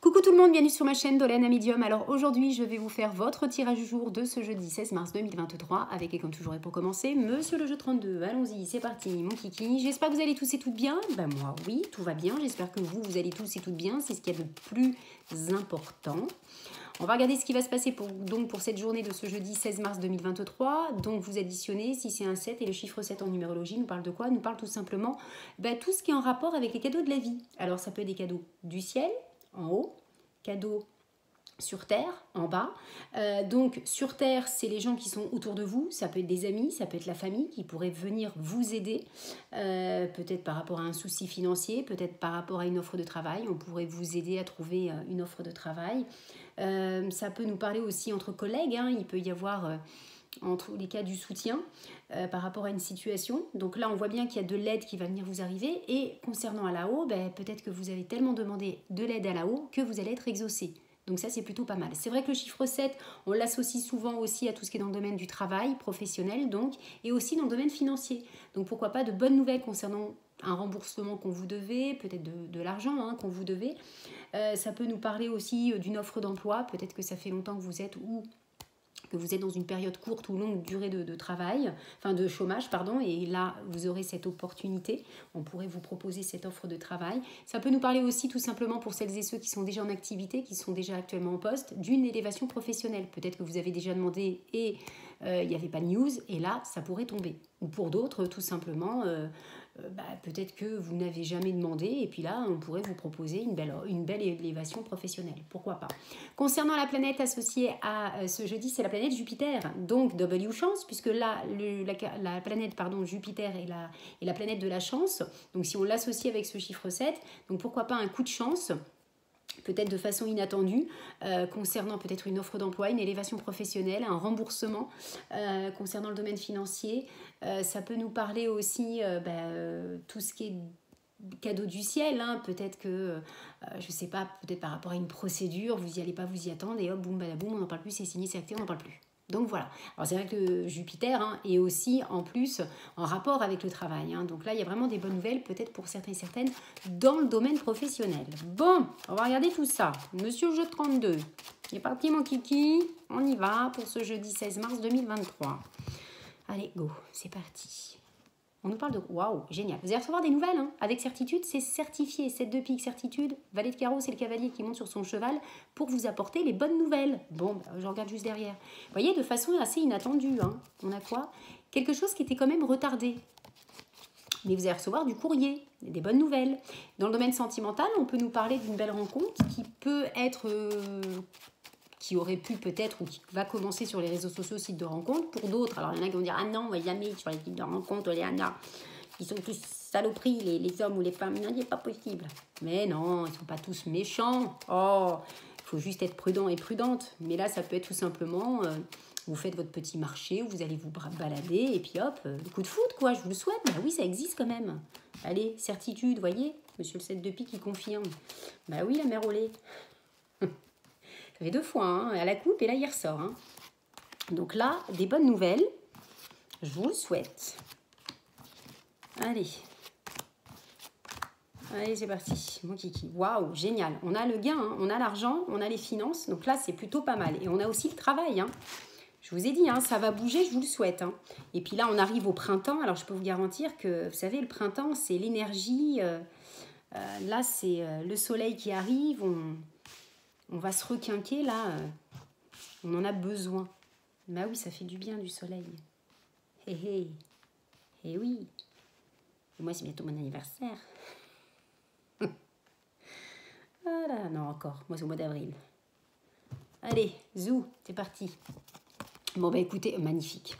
Coucou tout le monde, bienvenue sur ma chaîne Dolène Medium. Alors aujourd'hui, je vais vous faire votre tirage du jour de ce jeudi 16 mars 2023 avec, et comme toujours et pour commencer, Monsieur le jeu 32. Allons-y, c'est parti, mon kiki. J'espère que vous allez tous et toutes bien. Ben moi, oui, tout va bien. J'espère que vous, vous allez tous et toutes bien. C'est ce qu'il y a de plus important. On va regarder ce qui va se passer pour, donc pour cette journée de ce jeudi 16 mars 2023. Donc vous additionnez, si c'est un 7 et le chiffre 7 en numérologie nous parle de quoi? Nous parle tout simplement ben, tout ce qui est en rapport avec les cadeaux de la vie. Alors ça peut être des cadeaux du ciel, en haut, cadeau sur Terre, en bas. Euh, donc sur Terre, c'est les gens qui sont autour de vous, ça peut être des amis, ça peut être la famille qui pourrait venir vous aider, euh, peut-être par rapport à un souci financier, peut-être par rapport à une offre de travail, on pourrait vous aider à trouver euh, une offre de travail. ça peut nous parler aussi entre collègues, hein. il peut y avoir en tous les cas du soutien euh, par rapport à une situation. Donc là, on voit bien qu'il y a de l'aide qui va venir vous arriver. Et concernant à la haut, ben, peut-être que vous avez tellement demandé de l'aide à la haut que vous allez être exaucé. Donc ça, c'est plutôt pas mal. C'est vrai que le chiffre 7, on l'associe souvent aussi à tout ce qui est dans le domaine du travail professionnel, donc, et aussi dans le domaine financier. Donc pourquoi pas de bonnes nouvelles concernant un remboursement qu'on vous devait, peut-être de, l'argent hein, qu'on vous devait. Euh, ça peut nous parler aussi d'une offre d'emploi, peut-être que ça fait longtemps que vous êtes ou que vous êtes dans une période courte ou longue durée de, travail, enfin de chômage, pardon, et là, vous aurez cette opportunité. On pourrait vous proposer cette offre de travail. Ça peut nous parler aussi tout simplement pour celles et ceux qui sont déjà en activité, qui sont déjà actuellement en poste, d'une élévation professionnelle. Peut-être que vous avez déjà demandé et euh, il n'y avait pas de news, et là, ça pourrait tomber. Ou pour d'autres, tout simplement, euh, bah, peut-être que vous n'avez jamais demandé et puis là, on pourrait vous proposer une belle, une belle élévation professionnelle. Pourquoi pas? Concernant la planète associée à euh, ce jeudi, c'est la planète Jupiter. Donc, W chance, puisque là, la, planète pardon, Jupiter est la, est la planète de la chance. Donc, si on l'associe avec ce chiffre 7, donc pourquoi pas un coup de chance peut-être de façon inattendue, euh, concernant peut-être une offre d'emploi, une élévation professionnelle, un remboursement euh, concernant le domaine financier. Euh, ça peut nous parler aussi bah, tout ce qui est cadeau du ciel, hein. peut-être que, je ne sais pas, peut-être par rapport à une procédure, vous n'y allez pas vous y attendre et hop, boum, badaboum, on n'en parle plus, c'est signé, c'est acté, on n'en parle plus. Donc voilà. Alors c'est vrai que Jupiter hein, est aussi en plus en rapport avec le travail. Hein. Donc là, il y a vraiment des bonnes nouvelles, peut-être pour certains et certaines, dans le domaine professionnel. Bon, on va regarder tout ça. Monsieur Jeu 32. Il est parti mon kiki. On y va pour ce jeudi 16 mars 2023. Allez, go, c'est parti. On nous parle de... Waouh, génial. Vous allez recevoir des nouvelles, hein. avec certitude, c'est certifié. 7 de pique, certitude. Valet de carreau, c'est le cavalier qui monte sur son cheval pour vous apporter les bonnes nouvelles. Bon, bah, je regarde juste derrière. Vous voyez, de façon assez inattendue, hein. on a quoi? Quelque chose qui était quand même retardé. Mais vous allez recevoir du courrier, des bonnes nouvelles. Dans le domaine sentimental, on peut nous parler d'une belle rencontre qui peut être euh, qui aurait pu peut-être ou qui va commencer sur les réseaux sociaux, sites de rencontres. Pour d'autres, alors il y en a qui vont dire Ah non, on va jamais sur les sites de rencontres, Léana. Ils sont tous saloperies, les, les hommes ou les femmes. Non, c'est pas possible. Mais non, ils sont pas tous méchants. Oh, il faut juste être prudent et prudente. Mais là, ça peut être tout simplement. Euh, vous faites votre petit marché, vous allez vous balader, et puis hop, le coup de foot, quoi, je vous le souhaite. Bah oui, ça existe quand même. Allez, certitude, voyez, monsieur le 7 de pique qui confirme. Bah oui, la mère au. Ça fait deux fois, hein, à la coupe et là il ressort. Hein. Donc là, des bonnes nouvelles. Je vous le souhaite. Allez. Allez, c'est parti. Mon kiki. Waouh, génial. On a le gain, hein. on a l'argent, on a les finances. Donc là, c'est plutôt pas mal. Et on a aussi le travail. Je vous ai dit, ça va bouger, je vous le souhaite. Et puis là, on arrive au printemps. Alors, je peux vous garantir que, vous savez, le printemps, c'est l'énergie. Euh, euh, là, c'est euh, le soleil qui arrive. On va se requinquer là. Euh, on en a besoin. Bah oui, ça fait du bien du soleil. Hé hé. Eh oui. Et moi, c'est bientôt mon anniversaire. voilà, non, encore. Moi, c'est au mois d'avril. Allez, zou, c'est parti. Bon, bah écoutez, magnifique.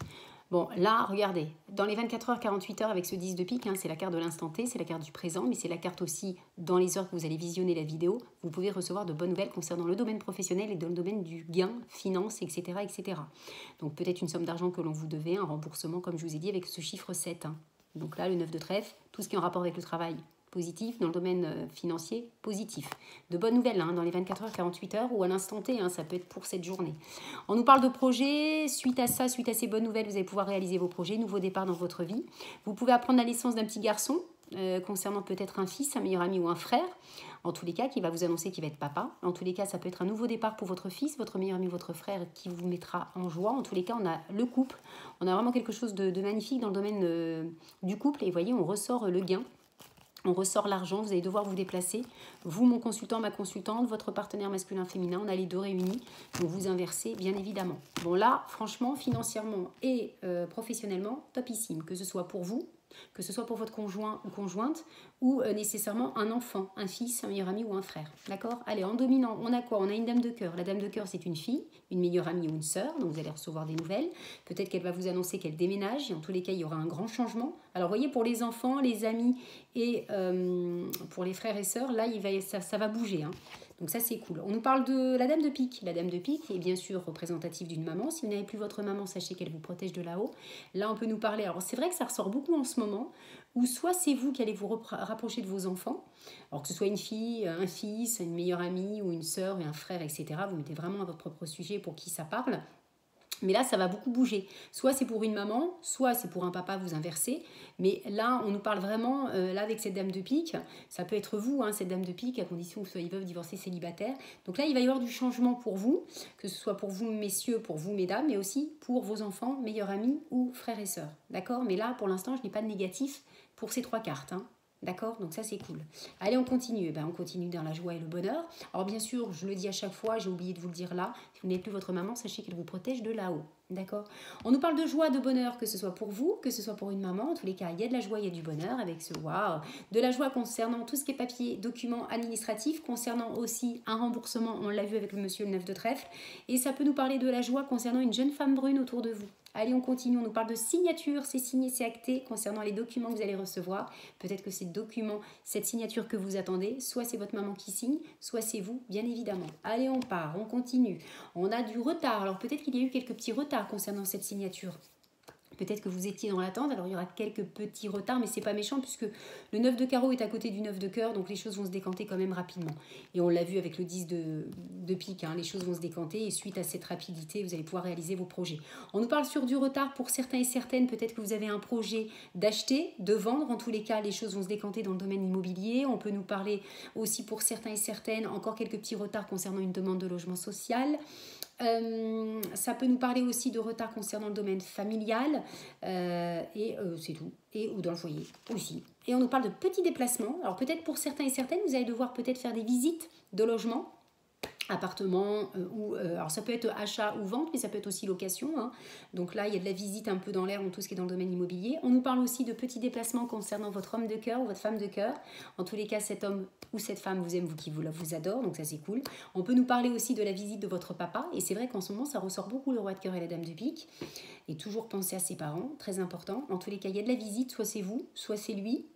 Bon, là, regardez, dans les 24 heures, 48 heures avec ce 10 de pique, hein, c'est la carte de l'instant T, c'est la carte du présent, mais c'est la carte aussi dans les heures que vous allez visionner la vidéo. Vous pouvez recevoir de bonnes nouvelles concernant le domaine professionnel et dans le domaine du gain, finance, etc. etc. Donc peut-être une somme d'argent que l'on vous devait, un remboursement, comme je vous ai dit, avec ce chiffre 7. Hein. Donc là, le 9 de trèfle, tout ce qui est en rapport avec le travail, positif, dans le domaine euh, financier, positif. De bonnes nouvelles hein, dans les 24 heures, 48 heures ou à l'instant T, hein, ça peut être pour cette journée. On nous parle de projets, suite à ça, suite à ces bonnes nouvelles, vous allez pouvoir réaliser vos projets, nouveau départ dans votre vie. Vous pouvez apprendre la naissance d'un petit garçon, euh, concernant peut-être un fils, un meilleur ami ou un frère, en tous les cas, qui va vous annoncer qu'il va être papa. En tous les cas, ça peut être un nouveau départ pour votre fils, votre meilleur ami, votre frère, qui vous mettra en joie. En tous les cas, on a le couple. On a vraiment quelque chose de, magnifique dans le domaine euh, du couple. Et vous voyez, on ressort le gain. On ressort l'argent, vous allez devoir vous déplacer. Vous, mon consultant, ma consultante, votre partenaire masculin-féminin, on a les deux réunis. Donc vous inversez, bien évidemment. Bon là, franchement, financièrement et euh, professionnellement, topissime. Que ce soit pour vous, que ce soit pour votre conjoint ou conjointe, ou euh, nécessairement un enfant, un fils, un meilleur ami ou un frère. D'accord? Allez, en dominant, on a quoi? On a une dame de cœur. La dame de cœur, c'est une fille, une meilleure amie ou une sœur, donc vous allez recevoir des nouvelles. Peut-être qu'elle va vous annoncer qu'elle déménage, et en tous les cas, il y aura un grand changement. Alors, voyez, pour les enfants, les amis et euh, pour les frères et sœurs, là, il va, ça, ça va bouger. Hein. Donc ça, c'est cool. On nous parle de la dame de pique. La dame de pique est bien sûr représentative d'une maman. Si vous n'avez plus votre maman, sachez qu'elle vous protège de là-haut. Là, on peut nous parler. Alors, c'est vrai que ça ressort beaucoup en ce moment, où soit c'est vous qui allez vous rapprocher de vos enfants, alors que ce soit une fille, un fils, une meilleure amie ou une sœur et un frère, etc. Vous mettez vraiment à votre propre sujet pour qui ça parle. Mais là, ça va beaucoup bouger. Soit c'est pour une maman, soit c'est pour un papa, vous inversez. Mais là, on nous parle vraiment, euh, là, avec cette dame de pique, ça peut être vous, hein, cette dame de pique, à condition que vous soyez veuve, divorcé, célibataire. Donc là, il va y avoir du changement pour vous, que ce soit pour vous, messieurs, pour vous, mesdames, mais aussi pour vos enfants, meilleurs amis ou frères et sœurs. D'accord? Mais là, pour l'instant, je n'ai pas de négatif pour ces trois cartes. Hein. D'accord? Donc ça c'est cool. Allez, on continue. Ben, on continue dans la joie et le bonheur. Alors bien sûr, je le dis à chaque fois, j'ai oublié de vous le dire là, si vous n'êtes plus votre maman, sachez qu'elle vous protège de là-haut. D'accord? On nous parle de joie, de bonheur, que ce soit pour vous, que ce soit pour une maman. En tous les cas, il y a de la joie, il y a du bonheur avec ce waouh. De la joie concernant tout ce qui est papier, documents administratifs, concernant aussi un remboursement, on l'a vu avec le monsieur le 9 de trèfle. Et ça peut nous parler de la joie concernant une jeune femme brune autour de vous. Allez, on continue. On nous parle de signature. C'est signé, c'est acté concernant les documents que vous allez recevoir. Peut-être que ces documents, cette signature que vous attendez, soit c'est votre maman qui signe, soit c'est vous, bien évidemment. Allez, on part, on continue. On a du retard. Alors peut-être qu'il y a eu quelques petits retards concernant cette signature. Peut-être que vous étiez dans l'attente, alors il y aura quelques petits retards, mais c'est pas méchant puisque le 9 de carreau est à côté du 9 de cœur, donc les choses vont se décanter quand même rapidement. Et on l'a vu avec le 10 de, de pique, hein, les choses vont se décanter et suite à cette rapidité, vous allez pouvoir réaliser vos projets. On nous parle sur du retard pour certains et certaines, peut-être que vous avez un projet d'acheter, de vendre, en tous les cas, les choses vont se décanter dans le domaine immobilier. On peut nous parler aussi pour certains et certaines, encore quelques petits retards concernant une demande de logement social. Euh, ça peut nous parler aussi de retard concernant le domaine familial euh, et euh, c'est tout. Et ou dans le foyer aussi. Et on nous parle de petits déplacements. Alors peut-être pour certains et certaines, vous allez devoir peut-être faire des visites de logement appartement euh, ou euh, alors ça peut être achat ou vente mais ça peut être aussi location hein. donc là il y a de la visite un peu dans l'air dans tout ce qui est dans le domaine immobilier. On nous parle aussi de petits déplacements concernant votre homme de cœur ou votre femme de cœur. En tous les cas cet homme ou cette femme vous aime vous qui vous, vous adore donc ça c'est cool. On peut nous parler aussi de la visite de votre papa et c'est vrai qu'en ce moment ça ressort beaucoup le roi de cœur et la dame de pique. Et toujours penser à ses parents très important. En tous les cas il y a de la visite soit c'est vous soit c'est lui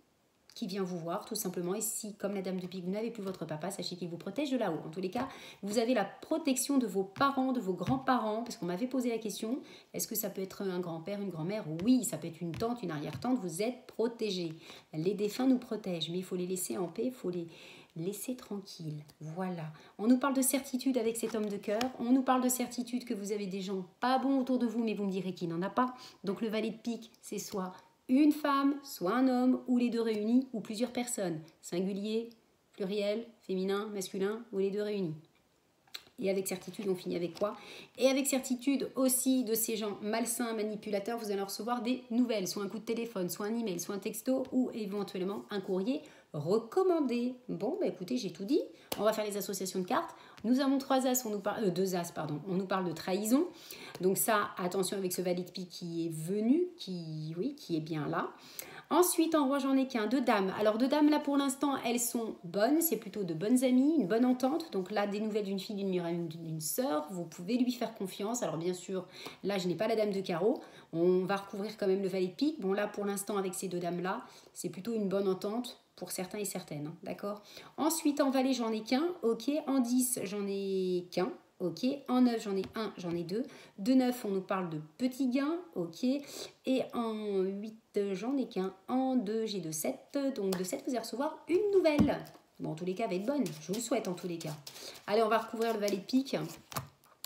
qui vient vous voir tout simplement. Et si, comme la dame de pique, vous n'avez plus votre papa, sachez qu'il vous protège de là-haut. En tous les cas, vous avez la protection de vos parents, de vos grands-parents, parce qu'on m'avait posé la question, est-ce que ça peut être un grand-père, une grand-mère? Oui, ça peut être une tante, une arrière-tante, vous êtes protégés. Les défunts nous protègent, mais il faut les laisser en paix, il faut les laisser tranquilles. Voilà. On nous parle de certitude avec cet homme de cœur. On nous parle de certitude que vous avez des gens pas bons autour de vous, mais vous me direz qu'il n'en a pas. Donc le valet de pique, c'est soit une femme, soit un homme, ou les deux réunis, ou plusieurs personnes, singulier, pluriel, féminin, masculin, ou les deux réunis. Et avec certitude, on finit avec quoi? Et avec certitude aussi de ces gens malsains, manipulateurs, vous allez recevoir des nouvelles, soit un coup de téléphone, soit un email, soit un texto, ou éventuellement un courrier recommandé. Bon, bah écoutez, j'ai tout dit. On va faire les associations de cartes. Nous avons trois as, on nous parle, euh, deux as, pardon. On nous parle de trahison. Donc ça, attention avec ce valet de pique qui est venu, qui, oui, qui est bien là. Ensuite, en roi, j'en ai qu'un, deux dames. Alors, deux dames, là, pour l'instant, elles sont bonnes. C'est plutôt de bonnes amies, une bonne entente. Donc là, des nouvelles d'une fille, d'une mère, d'une sœur. Vous pouvez lui faire confiance. Alors, bien sûr, là, je n'ai pas la dame de carreau. On va recouvrir quand même le valet de pique. Bon, là, pour l'instant, avec ces deux dames-là, c'est plutôt une bonne entente pour certains et certaines, hein, d'accord? Ensuite, en valet, j'en ai qu'un, ok. En 10, j'en ai qu'un, ok. En 9, j'en ai un, j'en ai deux. De 9, on nous parle de petits gains, ok. Et en 8, j'en ai qu'un. En 2, j'ai de 7. Donc de 7, vous allez recevoir une nouvelle. Bon, en tous les cas, elle va être bonne. Je vous le souhaite en tous les cas. Allez, on va recouvrir le valet de pique.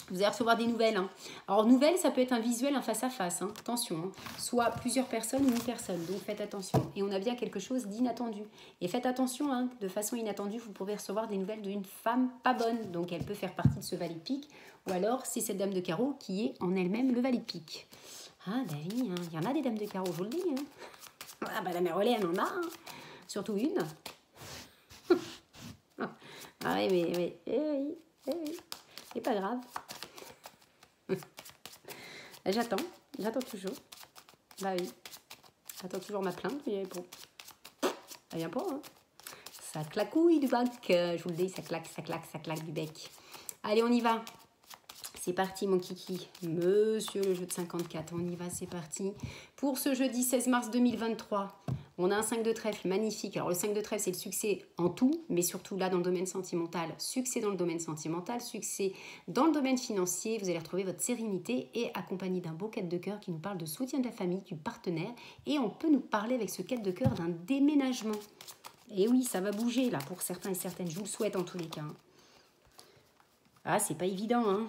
Vous allez recevoir des nouvelles. Hein. Alors, nouvelles, ça peut être un visuel, un face-à-face. Hein. Attention. Hein. Soit plusieurs personnes ou une personne. Donc, faites attention. Et on a bien quelque chose d'inattendu. Et faites attention, de façon inattendue, vous pouvez recevoir des nouvelles d'une femme pas bonne. Donc, elle peut faire partie de ce valet de pique. Ou alors, c'est cette dame de carreau qui est en elle-même le valet de pique. Ah, David, hein. il y en a des dames de carreau, je vous le dis. Ah, bah, la mère Olé, elle en a. Surtout une. ah, oui, mais oui. Eh oui, eh oui. C'est pas grave. J'attends, j'attends toujours. Bah oui, j'attends toujours ma plainte, mais bon, ça vient pas. Hein. Ça clacouille du bec, je vous le dis, ça claque, ça claque, ça claque du bec. Allez, on y va. C'est parti mon kiki. Monsieur le jeu de 54, on y va, c'est parti. Pour ce jeudi 16 mars 2023, on a un 5 de trèfle magnifique. Alors le 5 de trèfle, c'est le succès en tout, mais surtout là dans le domaine sentimental. Succès dans le domaine sentimental, succès dans le domaine financier. Vous allez retrouver votre sérénité et accompagné d'un beau quête de cœur qui nous parle de soutien de la famille, du partenaire. Et on peut nous parler avec ce quête de cœur d'un déménagement. Et oui, ça va bouger là pour certains et certaines. Je vous le souhaite en tous les cas. Ah, c'est pas évident, hein.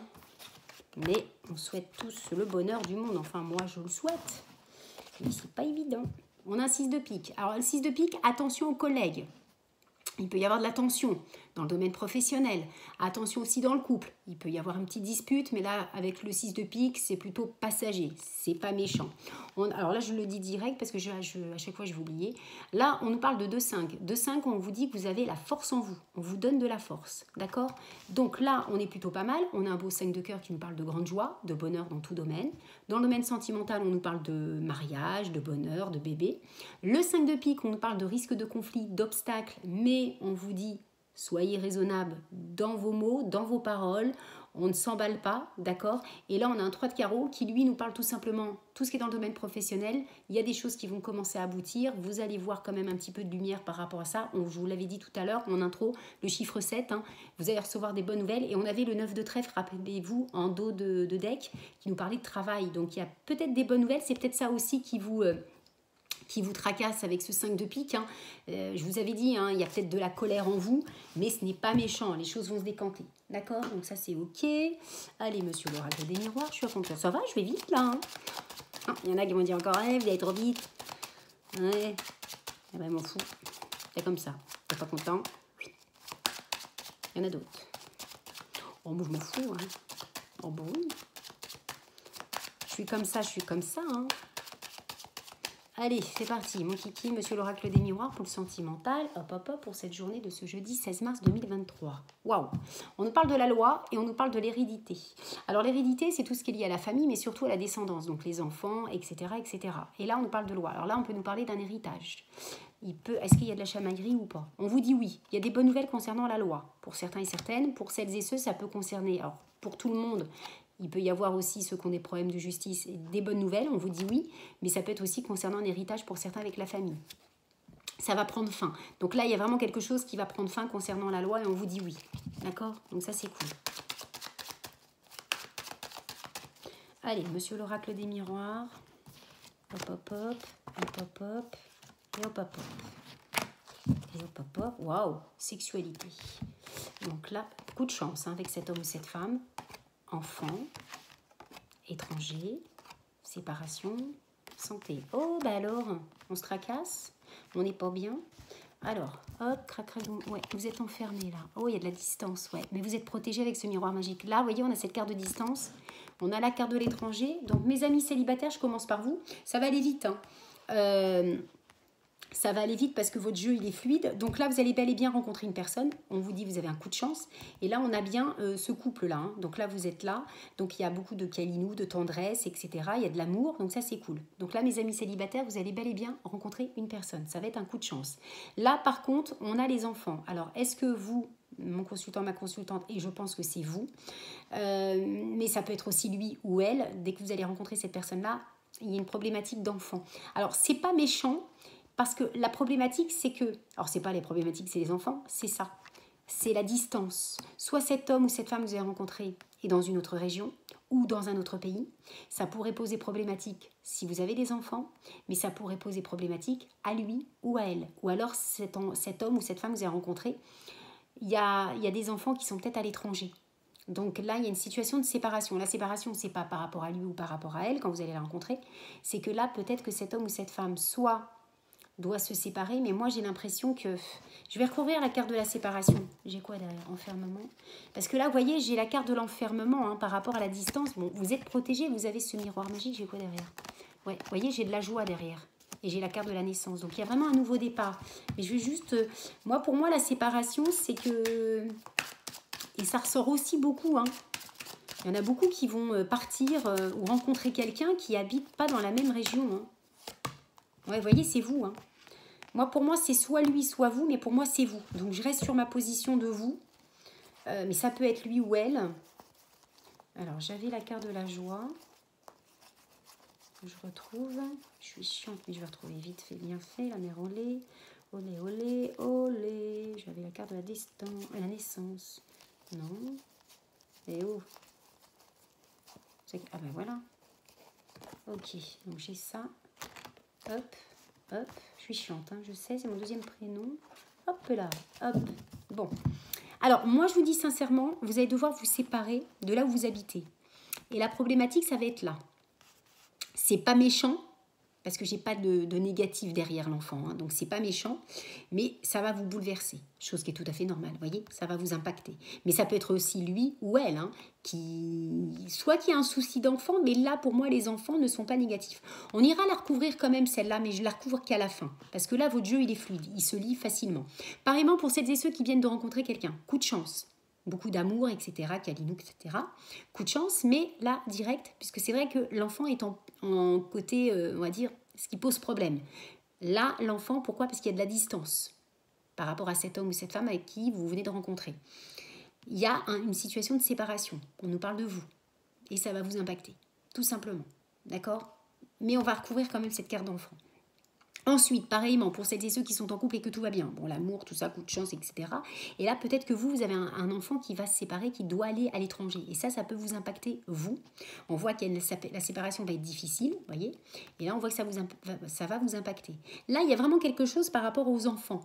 Mais on souhaite tous le bonheur du monde. Enfin, moi, je le souhaite. Mais c'est pas évident. On a un 6 de pique. Alors, le 6 de pique, attention aux collègues. Il peut y avoir de la tension dans le domaine professionnel. Attention aussi dans le couple. Il peut y avoir une petite dispute, mais là, avec le 6 de pique, c'est plutôt passager. C'est pas méchant. alors là, je le dis direct parce que à chaque fois, je vais oublier. Là, on nous parle de 2-5. 2-5, on vous dit que vous avez la force en vous. On vous donne de la force. D'accord? Donc là, on est plutôt pas mal. On a un beau 5 de cœur qui nous parle de grande joie, de bonheur dans tout domaine. Dans le domaine sentimental, on nous parle de mariage, de bonheur, de bébé. Le 5 de pique, on nous parle de risque de conflit, d'obstacles, mais on vous dit Soyez raisonnable dans vos mots, dans vos paroles. On ne s'emballe pas, d'accord? Et là, on a un 3 de carreau qui, lui, nous parle tout simplement tout ce qui est dans le domaine professionnel. Il y a des choses qui vont commencer à aboutir. Vous allez voir quand même un petit peu de lumière par rapport à ça. On, je vous l'avais dit tout à l'heure en intro, le chiffre 7. Hein. vous allez recevoir des bonnes nouvelles. Et on avait le 9 de trèfle, rappelez-vous, en dos de, deck, qui nous parlait de travail. Donc, il y a peut-être des bonnes nouvelles. C'est peut-être ça aussi qui vous... Euh, qui vous tracasse avec ce 5 de pique. Hein. Euh, je vous avais dit, hein, il y a peut-être de la colère en vous, mais ce n'est pas méchant, les choses vont se décanter. D'accord? Donc ça c'est ok. Allez, monsieur l'oracle des miroirs, je suis à fond. Ça va, je vais vite là. Hein. Ah, il y en a qui vont dire encore, eh, vous allez trop vite. Ouais. Eh m'en fous. C'est comme ça. T'es pas content? Il y en a d'autres. Oh, moi, je m'en fous. Hein. Oh, bon. Je suis comme ça, je suis comme ça. Hein. Allez, c'est parti. Mon kiki, monsieur l'oracle des miroirs pour le sentimental. Hop, hop, hop, pour cette journée de ce jeudi 16 mars 2023. Waouh On nous parle de la loi et on nous parle de l'hérédité. Alors, l'hérédité, c'est tout ce qui est lié à la famille, mais surtout à la descendance, donc les enfants, etc., etc. Et là, on nous parle de loi. Alors là, on peut nous parler d'un héritage. Il peut, est-ce qu'il y a de la chamaillerie ou pas? On vous dit oui. Il y a des bonnes nouvelles concernant la loi. Pour certains et certaines, pour celles et ceux, ça peut concerner. Alors, pour tout le monde, il peut y avoir aussi ceux qui ont des problèmes de justice et des bonnes nouvelles, on vous dit oui, mais ça peut être aussi concernant un héritage pour certains avec la famille. Ça va prendre fin. Donc là, il y a vraiment quelque chose qui va prendre fin concernant la loi et on vous dit oui. D'accord? Donc ça, c'est cool. Allez, monsieur l'oracle des miroirs. Hop, hop, hop. Hop, hop, hop. Et hop, hop, hop. Et hop, hop, hop. Waouh Sexualité. Donc là, coup de chance hein, avec cet homme ou cette femme enfant, étranger, séparation, santé. Oh, bah alors, on se tracasse On n'est pas bien alors, hop, crac, crac, ouais, vous êtes enfermé là. Oh, il y a de la distance, ouais. Mais vous êtes protégé avec ce miroir magique. Là, vous voyez, on a cette carte de distance. On a la carte de l'étranger. Donc, mes amis célibataires, je commence par vous. Ça va aller vite. Hein. Euh, ça va aller vite parce que votre jeu il est fluide. Donc là, vous allez bel et bien rencontrer une personne. On vous dit vous avez un coup de chance. Et là, on a bien euh, ce couple-là. Hein. Donc là, vous êtes là. Donc il y a beaucoup de câlinou, de tendresse, etc. Il y a de l'amour. Donc ça, c'est cool. Donc là, mes amis célibataires, vous allez bel et bien rencontrer une personne. Ça va être un coup de chance. Là, par contre, on a les enfants. Alors, est-ce que vous, mon consultant, ma consultante, et je pense que c'est vous, euh, mais ça peut être aussi lui ou elle, dès que vous allez rencontrer cette personne-là, il y a une problématique d'enfant. Alors, c'est pas méchant, parce que la problématique, c'est que, alors c'est pas les problématiques, c'est les enfants, c'est ça. C'est la distance. Soit cet homme ou cette femme que vous avez rencontré est dans une autre région ou dans un autre pays. Ça pourrait poser problématique si vous avez des enfants, mais ça pourrait poser problématique à lui ou à elle. Ou alors cet, homme ou cette femme que vous avez rencontré, il y a, y a des enfants qui sont peut-être à l'étranger. Donc là, il y a une situation de séparation. La séparation, c'est pas par rapport à lui ou par rapport à elle quand vous allez la rencontrer. C'est que là, peut-être que cet homme ou cette femme soit doit se séparer, mais moi j'ai l'impression que je vais recouvrir la carte de la séparation. J'ai quoi derrière? Enfermement? Parce que là, vous voyez, j'ai la carte de l'enfermement hein, par rapport à la distance. Bon, vous êtes protégé, vous avez ce miroir magique. J'ai quoi derrière? Ouais, vous voyez, j'ai de la joie derrière. Et j'ai la carte de la naissance. Donc il y a vraiment un nouveau départ. Mais je vais juste. Euh, moi, pour moi, la séparation, c'est que. Et ça ressort aussi beaucoup. Hein. Il y en a beaucoup qui vont euh, partir euh, ou rencontrer quelqu'un qui habite pas dans la même région. Hein. Ouais, vous voyez, c'est vous. Hein. Moi, pour moi, c'est soit lui, soit vous, mais pour moi, c'est vous. Donc, je reste sur ma position de vous. Euh, mais ça peut être lui ou elle. Alors, j'avais la carte de la joie. Je retrouve. Je suis chiante, mais je vais retrouver vite fait, bien fait. La mère olé. Olé, olé, olé. J'avais la carte de la distance, la naissance. Non. Et oh. Ah ben voilà. Ok, donc j'ai ça. Hop, hop. Je suis chiante, hein, je sais, c'est mon deuxième prénom. Hop là, hop. Bon. Alors, moi, je vous dis sincèrement, vous allez devoir vous séparer de là où vous habitez. Et la problématique, ça va être là. C'est pas méchant, parce que j'ai pas de, négatif derrière l'enfant, hein, donc c'est pas méchant, mais ça va vous bouleverser, chose qui est tout à fait normale, vous voyez, ça va vous impacter. Mais ça peut être aussi lui ou elle, hein, qui soit qui a un souci d'enfant, mais là pour moi les enfants ne sont pas négatifs. On ira la recouvrir quand même celle-là, mais je la recouvre qu'à la fin, parce que là votre jeu il est fluide, il se lit facilement. Pareillement pour celles et ceux qui viennent de rencontrer quelqu'un, coup de chance beaucoup d'amour, etc., Kalinou, etc. Coup de chance, mais là, direct, puisque c'est vrai que l'enfant est en, côté, euh, on va dire, ce qui pose problème. Là, l'enfant, pourquoi? Parce qu'il y a de la distance par rapport à cet homme ou cette femme avec qui vous venez de rencontrer. Il y a une situation de séparation. On nous parle de vous. Et ça va vous impacter, tout simplement. D'accord? Mais on va recouvrir quand même cette carte d'enfant. Ensuite, pareillement, pour celles et ceux qui sont en couple et que tout va bien, bon, l'amour, tout ça, coup de chance, etc. Et là, peut-être que vous, vous avez un, enfant qui va se séparer, qui doit aller à l'étranger. Et ça, ça peut vous impacter, vous. On voit que la séparation va être difficile, voyez. Et là, on voit que ça, vous, ça va vous impacter. Là, il y a vraiment quelque chose par rapport aux enfants.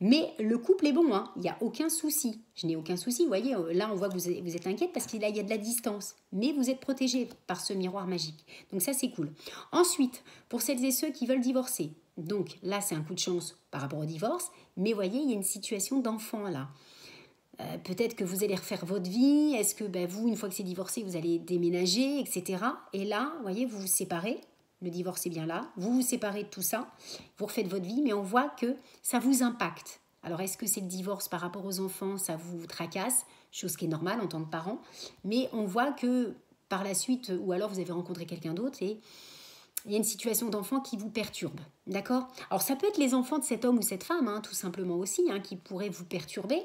Mais le couple est bon, hein. il n'y a aucun souci. Je n'ai aucun souci, vous voyez, là on voit que vous êtes, vous êtes inquiète parce qu'il y a de la distance. Mais vous êtes protégé par ce miroir magique. Donc ça c'est cool. Ensuite, pour celles et ceux qui veulent divorcer, donc là c'est un coup de chance par rapport au divorce, mais voyez, il y a une situation d'enfant là. Euh, peut-être que vous allez refaire votre vie, est-ce que ben, vous, une fois que c'est divorcé, vous allez déménager, etc. Et là, voyez, vous vous séparez, le divorce est bien là, vous vous séparez de tout ça, vous refaites votre vie, mais on voit que ça vous impacte. Alors est-ce que c'est le divorce par rapport aux enfants, ça vous tracasse, chose qui est normale en tant que parent, mais on voit que par la suite, ou alors vous avez rencontré quelqu'un d'autre et il y a une situation d'enfant qui vous perturbe. D'accord? Alors ça peut être les enfants de cet homme ou cette femme, hein, tout simplement aussi, hein, qui pourraient vous perturber.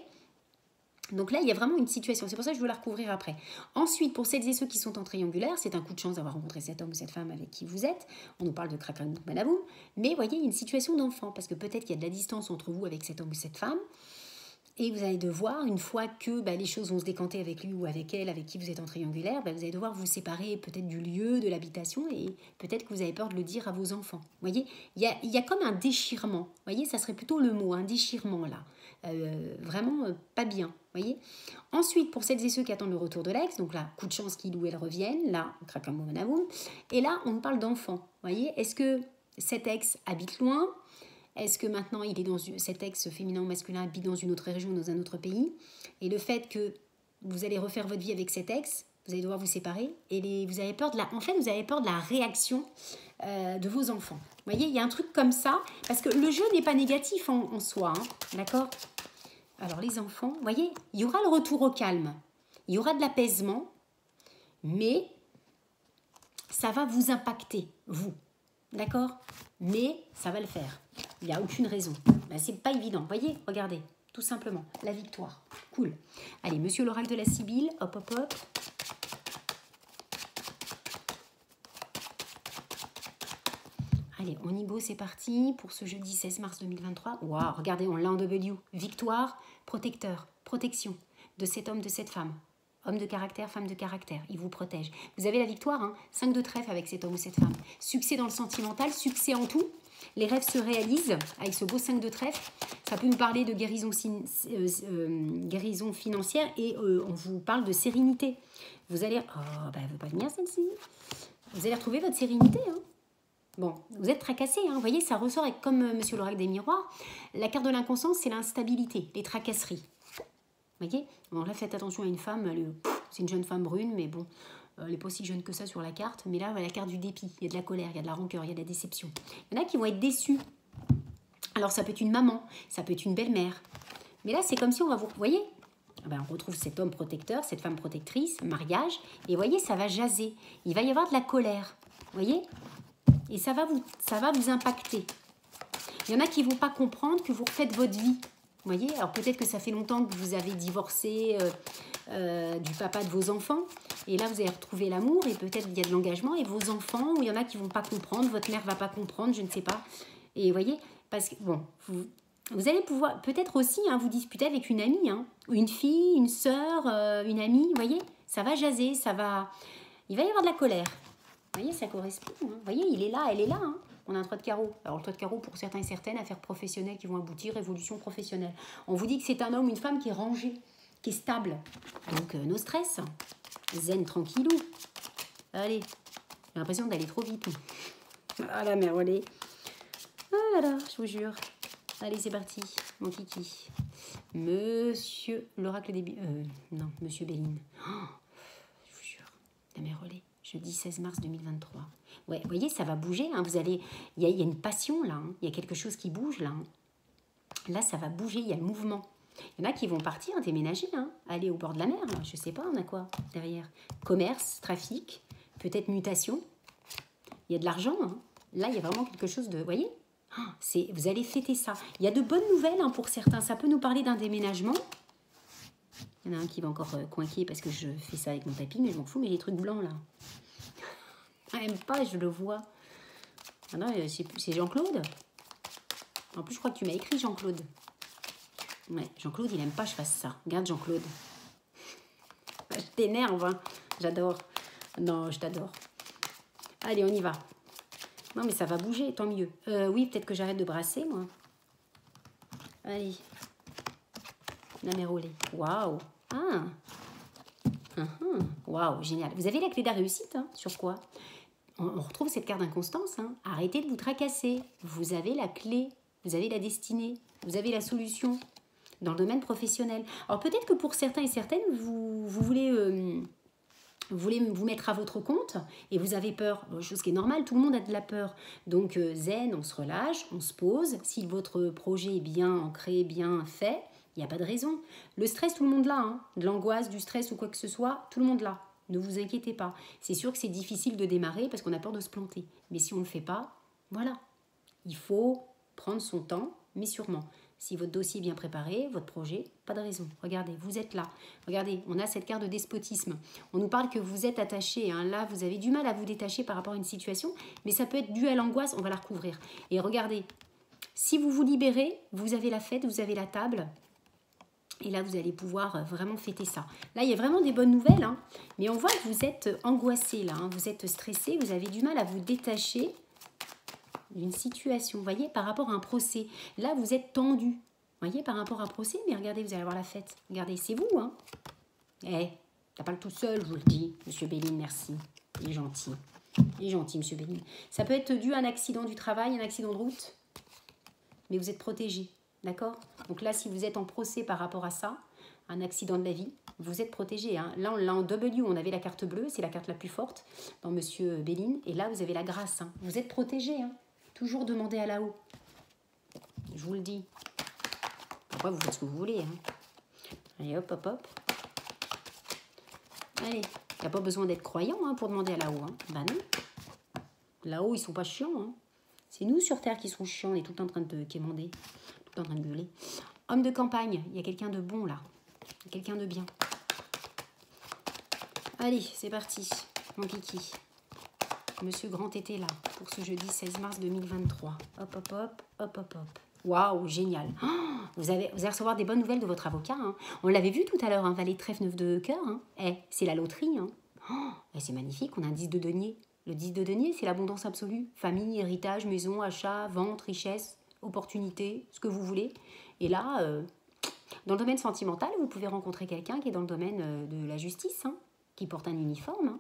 Donc là, il y a vraiment une situation. C'est pour ça que je veux la recouvrir après. Ensuite, pour celles et ceux qui sont en triangulaire, c'est un coup de chance d'avoir rencontré cet homme ou cette femme avec qui vous êtes. On nous parle de crac manaboum. Mais voyez, il y a une situation d'enfant. Parce que peut-être qu'il y a de la distance entre vous avec cet homme ou cette femme. Et vous allez devoir, une fois que bah, les choses vont se décanter avec lui ou avec elle, avec qui vous êtes en triangulaire, bah, vous allez devoir vous séparer peut-être du lieu, de l'habitation, et peut-être que vous avez peur de le dire à vos enfants. Vous voyez, il y a, comme un déchirement. Vous voyez, ça serait plutôt le mot, un déchirement là. Euh, vraiment euh, pas bien. Voyez Ensuite, pour celles et ceux qui attendent le retour de l'ex, donc là, coup de chance qu'il ou elle revienne, là, on boum. Et là, on parle d'enfant. Voyez Est-ce que cet ex habite loin? Est-ce que maintenant il est dans cet ex féminin ou masculin habite dans une autre région, dans un autre pays Et le fait que vous allez refaire votre vie avec cet ex, vous allez devoir vous séparer et vous avez peur de la en fait vous avez peur de la réaction euh, de vos enfants vous voyez il y a un truc comme ça parce que le jeu n'est pas négatif en, soi hein, d'accord? Alors les enfants, vous voyez, il y aura le retour au calme, il y aura de l'apaisement, mais ça va vous impacter, vous. D'accord? Mais ça va le faire. Il n'y a aucune raison. Ben, c'est pas évident. Voyez Regardez, tout simplement. La victoire. Cool. Allez, monsieur l'oracle de la Sibylle. Hop, hop, hop. Allez, on y go, c'est parti pour ce jeudi 16 mars 2023. Waouh, regardez, on l'a en W. Victoire, protecteur, protection de cet homme, de cette femme. Homme de caractère, femme de caractère, il vous protège. Vous avez la victoire, hein 5 de trèfle avec cet homme ou cette femme. Succès dans le sentimental, succès en tout. Les rêves se réalisent avec ce beau 5 de trèfle. Ça peut nous parler de guérison, euh, euh, guérison financière et on vous parle de sérénité. Vous allez... Oh, bah, elle veut pas venir celle-ci. Vous allez retrouver votre sérénité. Hein. Bon, vous êtes tracassé, hein. vous voyez, ça ressort avec, comme Monsieur l'oracle des miroirs. La carte de l'inconscience, c'est l'instabilité, les tracasseries. Vous voyez là, faites attention à une femme, c'est une jeune femme brune, mais bon, elle n'est pas aussi jeune que ça sur la carte. Mais là, la carte du dépit, il y a de la colère, il y a de la rancœur, il y a de la déception. Il y en a qui vont être déçus. Alors, ça peut être une maman, ça peut être une belle-mère. Mais là, c'est comme si on va vous... Voyez ah ben, on retrouve cet homme protecteur, cette femme protectrice, mariage, et voyez, ça va jaser. Il va y avoir de la colère, voyez Et ça va, vous, ça va vous impacter. Il y en a qui ne vont pas comprendre que vous refaites votre vie. Vous voyez Alors peut-être que ça fait longtemps que vous avez divorcé euh, euh, du papa de vos enfants, et là vous avez retrouvé l'amour, et peut-être il y a de l'engagement, et vos enfants, il y en a qui vont pas comprendre, votre mère va pas comprendre, je ne sais pas. Et vous voyez, parce que, bon, vous, vous allez pouvoir peut-être aussi hein, vous disputer avec une amie, hein, une fille, une sœur, euh, une amie, vous voyez, ça va jaser, ça va... Il va y avoir de la colère. Vous voyez, ça correspond. Hein. Vous voyez, il est là, elle est là. On a un toit de carreau. Alors, le toit de carreau, pour certains et certaines, affaires professionnelles qui vont aboutir, évolution professionnelle. On vous dit que c'est un homme, une femme qui est rangé, qui est stable. Donc, euh, nos stress. Zen, tranquillou. Allez, j'ai l'impression d'aller trop vite. Ah la mère, allez. Ah là, je vous jure. Allez, c'est parti, mon kiki. Monsieur l'oracle des... Euh, non, Monsieur Béline. Oh, je vous jure, la mère relais. Jeudi 16 mars 2023. Ouais, vous voyez, ça va bouger. Hein, vous allez... Il y, a, une passion, là. Hein. Il y a quelque chose qui bouge, là. Hein. Là, ça va bouger. Il y a le mouvement. Il y en a qui vont partir, déménager, aller au bord de la mer. Je sais pas, on a quoi derrière Commerce, trafic, peut-être mutation. Il y a de l'argent. Là, il y a vraiment quelque chose de... Vous voyez c'est, vous allez fêter ça. Il y a de bonnes nouvelles pour certains. Ça peut nous parler d'un déménagement. Il y en a un qui va encore euh, coinquer parce que je fais ça avec mon tapis, mais je m'en fous. Mais les trucs blancs là, même pas, je le vois. Ah non, euh, c'est Jean-Claude. En plus, je crois que tu m'as écrit Jean-Claude. Ouais, Jean-Claude, il aime pas que je fasse ça. Regarde Jean-Claude. Je t'énerve, hein. J'adore. Non, je t'adore. Allez, on y va. Non, mais ça va bouger, tant mieux. Euh, oui, peut-être que j'arrête de brasser, moi. Allez. La mer Waouh. Ah. ah. ah. Waouh, génial. Vous avez la clé de la réussite, hein Sur quoi? On, retrouve cette carte d'inconstance. Hein Arrêtez de vous tracasser. Vous avez la clé. Vous avez la destinée. Vous avez la solution dans le domaine professionnel. Alors peut-être que pour certains et certaines, vous. Euh, vous voulez vous mettre à votre compte et vous avez peur, chose qui est normale, tout le monde a de la peur. Donc euh, zen, on se relâche, on se pose. Si votre projet est bien ancré, bien fait, il n'y a pas de raison. Le stress, tout le monde l'a. Hein. De l'angoisse, du stress ou quoi que ce soit, tout le monde l'a. Ne vous inquiétez pas. C'est sûr que c'est difficile de démarrer parce qu'on a peur de se planter. Mais si on ne le fait pas, voilà. Il faut prendre son temps, mais sûrement. Si votre dossier est bien préparé, votre projet, pas de raison. Regardez, vous êtes là. Regardez, on a cette carte de despotisme. On nous parle que vous êtes attaché. Hein. Là, vous avez du mal à vous détacher par rapport à une situation, mais ça peut être dû à l'angoisse. On va la recouvrir. Et regardez, si vous vous libérez, vous avez la fête, vous avez la table. Et là, vous allez pouvoir euh, vraiment fêter ça. Là, il y a vraiment des bonnes nouvelles. Hein. Mais on voit que vous êtes angoissé là. Hein. Vous êtes stressé, vous avez du mal à vous détacher d'une situation, vous voyez, par rapport à un procès. Là, vous êtes tendu, vous voyez, par rapport à un procès, mais regardez, vous allez avoir la fête. Regardez, c'est vous, hein. Eh, t'as pas le tout seul, je vous le dis, monsieur Béline, merci. Il est gentil. Il est gentil, monsieur Béline. Ça peut être dû à un accident du travail, un accident de route, mais vous êtes protégé, d'accord? Donc là, si vous êtes en procès par rapport à ça, un accident de la vie, vous êtes protégé. Hein. Là, on l'a en W, on avait la carte bleue, c'est la carte la plus forte dans Monsieur Béline. Et là, vous avez la grâce. Hein. Vous êtes protégé. Hein. Toujours demander à la-haut. Je vous le dis. Après, vous faites ce que vous voulez. Allez, hop, hop, hop. Allez, il n'y a pas besoin d'être croyant pour demander à la-haut. Hein. Ben non. Là-haut, ils sont pas chiants. C'est nous sur Terre qui sont chiants. On est tout le temps en train de quémander. En train de gueuler. Homme de campagne, il y a quelqu'un de bon là. Quelqu'un de bien. Allez, c'est parti, mon kiki. Monsieur Grand était là pour ce jeudi 16 mars 2023. Hop, hop, hop, hop, hop, hop. Waouh, génial. Oh, vous, avez, vous allez recevoir des bonnes nouvelles de votre avocat. Hein. On l'avait vu tout à l'heure, hein, valet trèfle neuf de cœur. Hein. Eh, c'est la loterie. Oh, eh, c'est magnifique, on a un 10 de denier. Le 10 de denier, c'est l'abondance absolue. Famille, héritage, maison, achat, vente, richesse, opportunité, ce que vous voulez. Et là, euh, dans le domaine sentimental, vous pouvez rencontrer quelqu'un qui est dans le domaine euh, de la justice, hein, qui porte un uniforme, hein,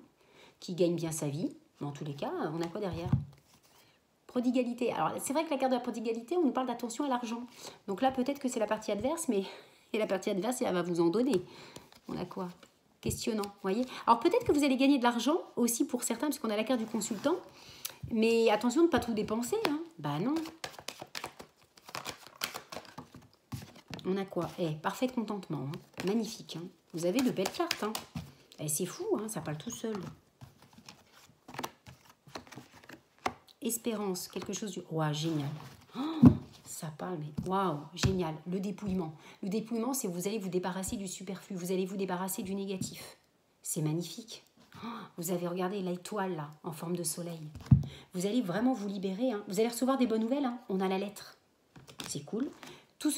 qui gagne bien sa vie. Dans tous les cas, on a quoi derrière? Prodigalité. Alors, c'est vrai que la carte de la prodigalité, on nous parle d'attention à l'argent. Donc là, peut-être que c'est la partie adverse, mais et la partie adverse, elle va vous en donner. On a quoi? Questionnant, voyez? Alors peut-être que vous allez gagner de l'argent aussi pour certains, puisqu'on a la carte du consultant. Mais attention de ne pas tout dépenser. Hein. Bah non. On a quoi? Eh, parfait contentement. Hein. Magnifique. Hein. Vous avez de belles cartes. Hein. Eh, c'est fou, ça parle tout seul. Espérance, quelque chose du... Ouah, génial. Oh, ça parle, mais waouh, génial. Le dépouillement. Le dépouillement, c'est vous allez vous débarrasser du superflu, vous allez vous débarrasser du négatif. C'est magnifique. Oh, vous avez regardé l'étoile là, en forme de soleil. Vous allez vraiment vous libérer. Vous allez recevoir des bonnes nouvelles. On a la lettre. C'est cool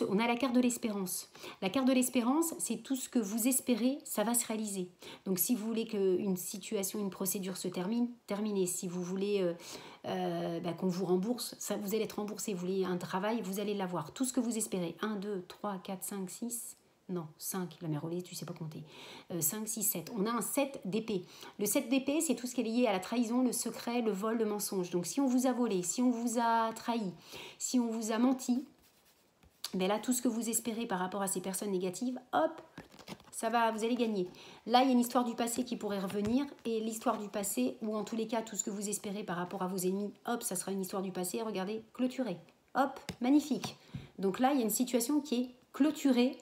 on a la carte de l'espérance. La carte de l'espérance, c'est tout ce que vous espérez, ça va se réaliser. Donc si vous voulez qu'une situation, une procédure se termine, terminez. Si vous voulez euh, euh, bah, qu'on vous rembourse, vous allez être remboursé. Vous voulez un travail, vous allez l'avoir. Tout ce que vous espérez. 1, 2, 3, 4, 5, 6. Non, 5, la mère Olé, tu sais pas compter. 5, 6, 7. On a un 7 d'épée. Le 7 d'épée, c'est tout ce qui est lié à la trahison, le secret, le vol, le mensonge. Donc si on vous a volé, si on vous a trahi, si on vous a menti, mais là, tout ce que vous espérez par rapport à ces personnes négatives, hop, ça va, vous allez gagner. Là, il y a une histoire du passé qui pourrait revenir, et l'histoire du passé, ou en tous les cas, tout ce que vous espérez par rapport à vos ennemis, hop, ça sera une histoire du passé, regardez, clôturée. Hop, magnifique. Donc là, il y a une situation qui est clôturée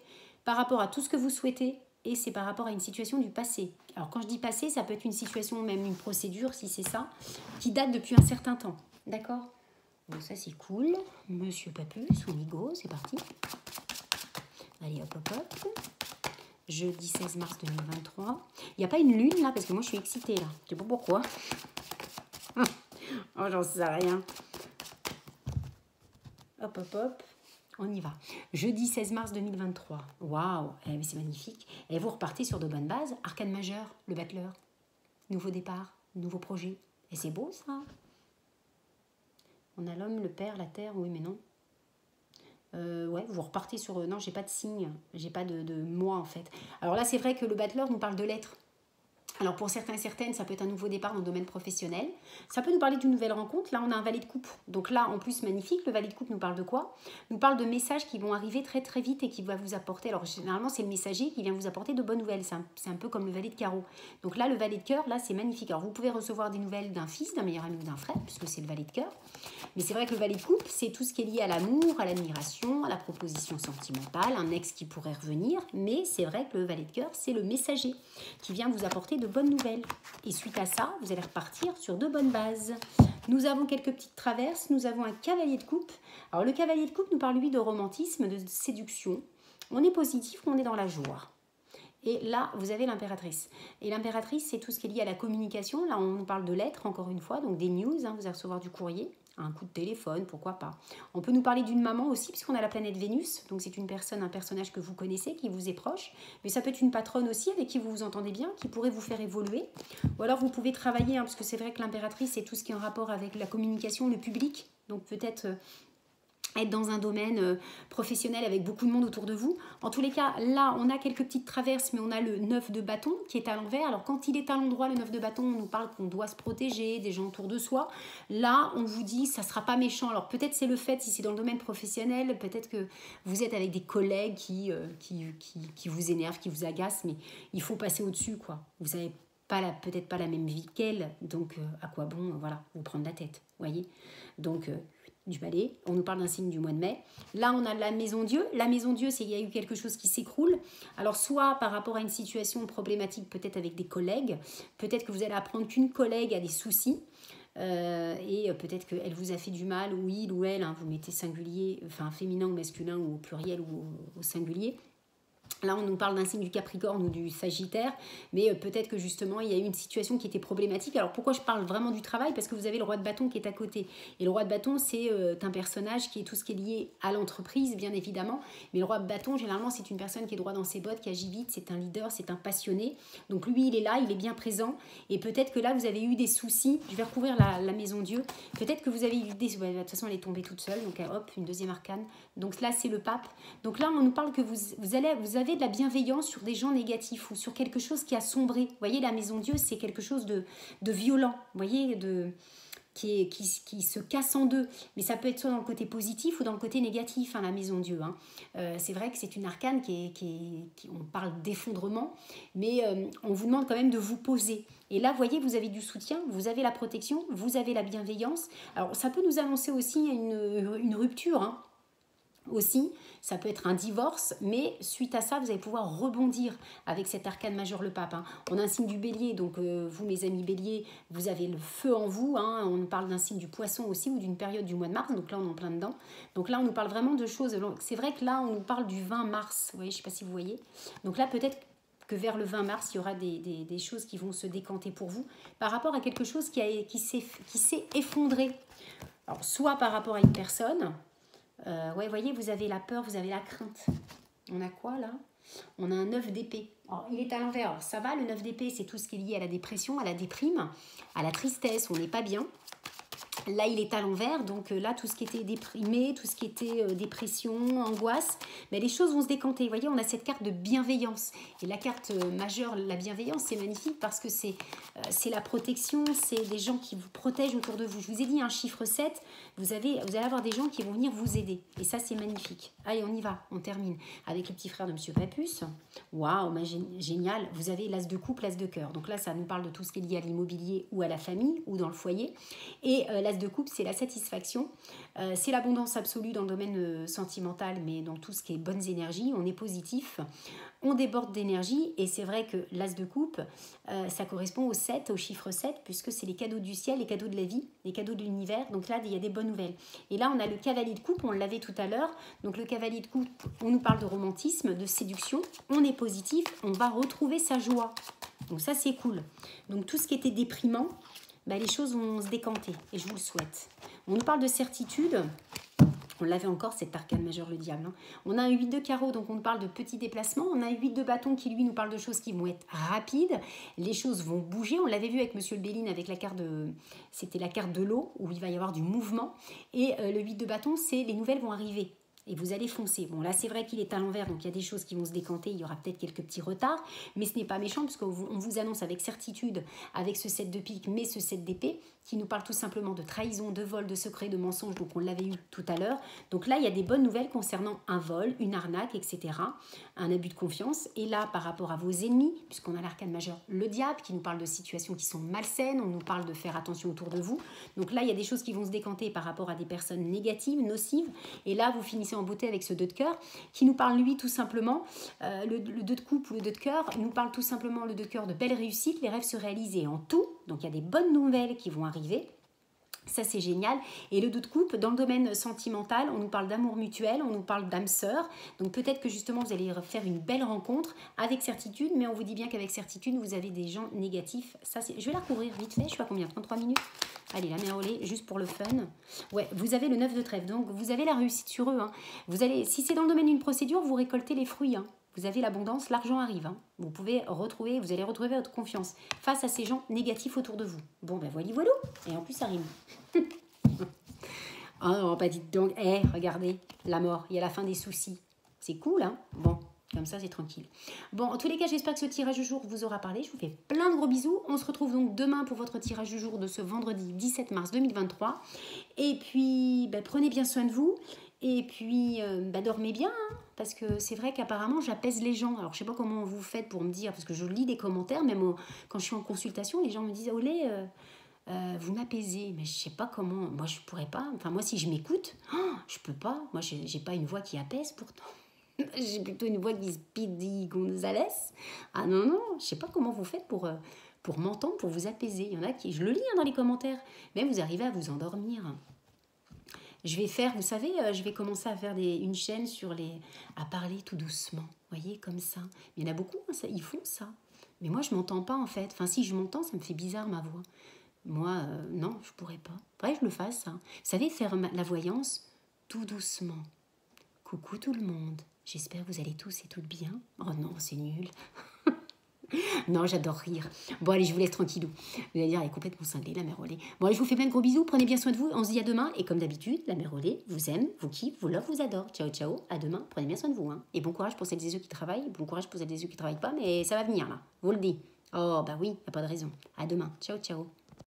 par rapport à tout ce que vous souhaitez, et c'est par rapport à une situation du passé. Alors quand je dis passé, ça peut être une situation, même une procédure, si c'est ça, qui date depuis un certain temps. D'accord? Bon, ça c'est cool. Monsieur Papus, Nigo, c'est parti. Allez, hop, hop, hop. Jeudi 16 mars 2023. Il n'y a pas une lune là Parce que moi je suis excitée là. Je sais pas pourquoi. oh, j'en sais rien. Hop, hop, hop. On y va. Jeudi 16 mars 2023. Waouh, eh, c'est magnifique. Et vous repartez sur de bonnes bases. Arcane majeur, le battleur. Nouveau départ, nouveau projet. Et c'est beau ça. On a l'homme, le père, la terre, oui mais non. Euh, ouais, vous repartez sur... Non, j'ai pas de signe, j'ai pas de, moi en fait. Alors là, c'est vrai que le battleur nous parle de l'être. Alors pour certains et certaines, ça peut être un nouveau départ dans le domaine professionnel. Ça peut nous parler d'une nouvelle rencontre. Là, on a un valet de coupe. Donc là, en plus, magnifique. Le valet de coupe nous parle de quoi? Nous parle de messages qui vont arriver très très vite et qui vont vous apporter. Alors généralement, c'est le messager qui vient vous apporter de bonnes nouvelles. C'est un, peu comme le valet de carreau. Donc là, le valet de cœur, là, c'est magnifique. Alors vous pouvez recevoir des nouvelles d'un fils, d'un meilleur ami ou d'un frère, puisque c'est le valet de cœur. Mais c'est vrai que le valet de coupe, c'est tout ce qui est lié à l'amour, à l'admiration, à la proposition sentimentale, un ex qui pourrait revenir. Mais c'est vrai que le valet de cœur, c'est le messager qui vient vous apporter de bonnes nouvelles. Et suite à ça, vous allez repartir sur de bonnes bases. Nous avons quelques petites traverses. Nous avons un cavalier de coupe. Alors le cavalier de coupe nous parle lui de romantisme, de séduction. On est positif, on est dans la joie? Et là, vous avez l'impératrice. Et l'impératrice, c'est tout ce qui est lié à la communication. Là, on parle de lettres, encore une fois, donc des news. Hein, vous allez recevoir du courrier un coup de téléphone, pourquoi pas. On peut nous parler d'une maman aussi, puisqu'on a la planète Vénus, donc c'est une personne, un personnage que vous connaissez, qui vous est proche, mais ça peut être une patronne aussi avec qui vous vous entendez bien, qui pourrait vous faire évoluer. Ou alors vous pouvez travailler, hein, parce que c'est vrai que l'impératrice, c'est tout ce qui est en rapport avec la communication, le public, donc peut-être euh, être dans un domaine euh, professionnel avec beaucoup de monde autour de vous. En tous les cas, là, on a quelques petites traverses, mais on a le 9 de bâton qui est à l'envers. Alors, quand il est à l'endroit, le 9 de bâton, on nous parle qu'on doit se protéger, des gens autour de soi. Là, on vous dit, ça sera pas méchant. Alors, peut-être c'est le fait, si c'est dans le domaine professionnel, peut-être que vous êtes avec des collègues qui, euh, qui, qui, vous énervent, qui vous agacent, mais il faut passer au-dessus, quoi. Vous n'avez pas peut-être pas la même vie qu'elle, donc euh, à quoi bon, voilà, vous prendre la tête, voyez Donc, du balai. On nous parle d'un signe du mois de mai. Là, on a la maison Dieu. La maison Dieu, c'est qu'il y a eu quelque chose qui s'écroule. Alors, soit par rapport à une situation problématique, peut-être avec des collègues, peut-être que vous allez apprendre qu'une collègue a des soucis. Euh, et peut-être qu'elle vous a fait du mal, ou il ou elle, hein, vous mettez singulier, enfin féminin ou masculin, ou au pluriel ou au singulier. Là, on nous parle d'un signe du Capricorne ou du Sagittaire, mais euh, peut-être que justement, il y a eu une situation qui était problématique. Alors pourquoi je parle vraiment du travail? Parce que vous avez le roi de bâton qui est à côté. Et le roi de bâton, c'est euh, un personnage qui est tout ce qui est lié à l'entreprise, bien évidemment. Mais le roi de bâton, généralement, c'est une personne qui est droit dans ses bottes, qui agit vite, c'est un leader, c'est un passionné. Donc lui, il est là, il est bien présent. Et peut-être que là, vous avez eu des soucis. Je vais recouvrir la, maison Dieu. Peut-être que vous avez eu des... de toute façon, elle est tombée toute seule. Donc hop, une deuxième arcane. Donc là, c'est le pape. Donc là, on nous parle que vous, vous, allez, vous avez de la bienveillance sur des gens négatifs ou sur quelque chose qui a sombré. Vous voyez, la maison Dieu, c'est quelque chose de, violent, vous voyez, de, qui, se casse en deux. Mais ça peut être soit dans le côté positif ou dans le côté négatif, hein, la maison Dieu. Hein. Euh, c'est vrai que c'est une arcane qui est, on parle d'effondrement, mais euh, on vous demande quand même de vous poser. Et là, vous voyez, vous avez du soutien, vous avez la protection, vous avez la bienveillance. Alors, ça peut nous annoncer aussi une, une rupture. Hein aussi, ça peut être un divorce, mais suite à ça, vous allez pouvoir rebondir avec cet arcane majeur le pape. Hein. On a un signe du bélier, donc euh, vous, mes amis béliers, vous avez le feu en vous. Hein. On parle d'un signe du poisson aussi ou d'une période du mois de mars, donc là on est en plein dedans. Donc là, on nous parle vraiment de choses. C'est vrai que là, on nous parle du 20 mars, vous voyez, je ne sais pas si vous voyez. Donc là, peut-être que vers le 20 mars, il y aura des, choses qui vont se décanter pour vous par rapport à quelque chose qui, qui s'est effondré. Alors, soit par rapport à une personne, euh, ouais, voyez, vous avez la peur, vous avez la crainte. On a quoi là? On a un 9 d'épée. il est à l'envers. Ça va, le 9 d'épée, c'est tout ce qui est lié à la dépression, à la déprime, à la tristesse, on n'est pas bien. Là, il est à l'envers, donc euh, là, tout ce qui était déprimé, tout ce qui était euh, dépression, angoisse, mais les choses vont se décanter. Vous voyez, on a cette carte de bienveillance. Et la carte euh, majeure, la bienveillance, c'est magnifique parce que c'est c'est la protection, c'est des gens qui vous protègent autour de vous. Je vous ai dit un chiffre 7, vous, avez, vous allez avoir des gens qui vont venir vous aider. Et ça, c'est magnifique. Allez, on y va, on termine. Avec le petit frère de Monsieur Papus. Waouh, génial. Vous avez l'as de coupe, l'as de cœur. Donc là, ça nous parle de tout ce qui est lié à l'immobilier ou à la famille ou dans le foyer. Et l'as de coupe, c'est la satisfaction. Euh, c'est l'abondance absolue dans le domaine euh, sentimental, mais dans tout ce qui est bonnes énergies. On est positif, on déborde d'énergie. Et c'est vrai que l'as de coupe, euh, ça correspond au 7, au chiffre 7, puisque c'est les cadeaux du ciel, les cadeaux de la vie, les cadeaux de l'univers. Donc là, il y a des bonnes nouvelles. Et là, on a le cavalier de coupe, on l'avait tout à l'heure. Donc le cavalier de coupe, on nous parle de romantisme, de séduction. On est positif, on va retrouver sa joie. Donc ça, c'est cool. Donc tout ce qui était déprimant, bah, les choses vont se décanter et je vous le souhaite. On nous parle de certitude. On l'avait encore, cet arcane majeur, le diable. Hein. On a un 8 de carreau, donc on parle de petits déplacements. On a un 8 de bâton qui, lui, nous parle de choses qui vont être rapides. Les choses vont bouger. On l'avait vu avec Monsieur le Béline avec la carte de... C'était la carte de l'eau, où il va y avoir du mouvement. Et euh, le 8 de bâton, c'est les nouvelles vont arriver et vous allez foncer. Bon, là, c'est vrai qu'il est à l'envers, donc il y a des choses qui vont se décanter, il y aura peut-être quelques petits retards, mais ce n'est pas méchant, puisqu'on vous, on vous annonce avec certitude, avec ce 7 de pique, mais ce 7 d'épée, qui nous parle tout simplement de trahison, de vol, de secret, de mensonge, donc on l'avait eu tout à l'heure. Donc là, il y a des bonnes nouvelles concernant un vol, une arnaque, etc., un abus de confiance. Et là, par rapport à vos ennemis, puisqu'on a l'arcane majeur, le diable, qui nous parle de situations qui sont malsaines, on nous parle de faire attention autour de vous. Donc là, il y a des choses qui vont se décanter par rapport à des personnes négatives, nocives. Et là, vous finissez en beauté avec ce 2 de cœur, qui nous parle, lui, tout simplement, euh, le, 2 de coupe ou le 2 de cœur, nous parle tout simplement, le 2 de cœur, de belles réussites, les rêves se réaliser en tout. Donc il y a des bonnes nouvelles qui vont arriver ça, c'est génial. Et le doute coupe, dans le domaine sentimental, on nous parle d'amour mutuel, on nous parle d'âme sœur. Donc peut-être que justement, vous allez faire une belle rencontre avec certitude, mais on vous dit bien qu'avec certitude, vous avez des gens négatifs. Ça, je vais la couvrir vite fait. Je sais pas combien, 33 minutes Allez, la mère juste pour le fun. Ouais, vous avez le 9 de trèfle, donc vous avez la réussite sur eux. Hein. Vous allez, si c'est dans le domaine d'une procédure, vous récoltez les fruits. Hein vous avez l'abondance, l'argent arrive. Hein. Vous pouvez retrouver, vous allez retrouver votre confiance face à ces gens négatifs autour de vous. Bon, ben voilà, voilà. Et en plus, ça rime. oh pas dites donc. Eh, regardez, la mort, il y a la fin des soucis. C'est cool, hein Bon, comme ça, c'est tranquille. Bon, en tous les cas, j'espère que ce tirage du jour vous aura parlé. Je vous fais plein de gros bisous. On se retrouve donc demain pour votre tirage du jour de ce vendredi 17 mars 2023. Et puis, ben, prenez bien soin de vous. Et puis, euh, bah, dormez bien, hein, parce que c'est vrai qu'apparemment, j'apaise les gens. Alors, je sais pas comment vous faites pour me dire, parce que je lis des commentaires, même quand je suis en consultation, les gens me disent, Olé, euh, euh, vous m'apaisez. Mais je sais pas comment, moi, je pourrais pas. Enfin, moi, si je m'écoute, oh, je peux pas. Moi, j'ai pas une voix qui apaise pourtant. j'ai plutôt une voix qui Speedy Gonzalez. Ah non, non, je sais pas comment vous faites pour, pour m'entendre, pour vous apaiser. Il y en a qui, je le lis hein, dans les commentaires, mais vous arrivez à vous endormir. Je vais faire, vous savez, euh, je vais commencer à faire une chaîne sur les... à parler tout doucement, voyez, comme ça. Il y en a beaucoup, hein, ça, ils font ça. Mais moi, je m'entends pas, en fait. Enfin, si je m'entends, ça me fait bizarre, ma voix. Moi, euh, non, je pourrais pas. Bref, je le fasse, ça. Vous savez, faire la voyance tout doucement. Coucou tout le monde. J'espère que vous allez tous et toutes bien. Oh non, c'est nul. Non, j'adore rire. Bon, allez, je vous laisse tranquillou. Vous allez dire, elle est complètement cinglée, la mère Olé. Bon, allez, je vous fais plein de gros bisous. Prenez bien soin de vous. On se dit à demain. Et comme d'habitude, la mère Olé vous aime, vous kiffe, vous love, vous adore. Ciao, ciao. À demain. Prenez bien soin de vous. Hein. Et bon courage pour celles et ceux qui travaillent. Bon courage pour celles et ceux qui travaillent pas. Mais ça va venir, là. Vous le dis. Oh, bah oui, y a pas de raison. À demain. Ciao, ciao.